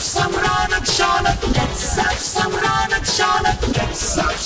some run and shana. Let's have some run and shana. Let's have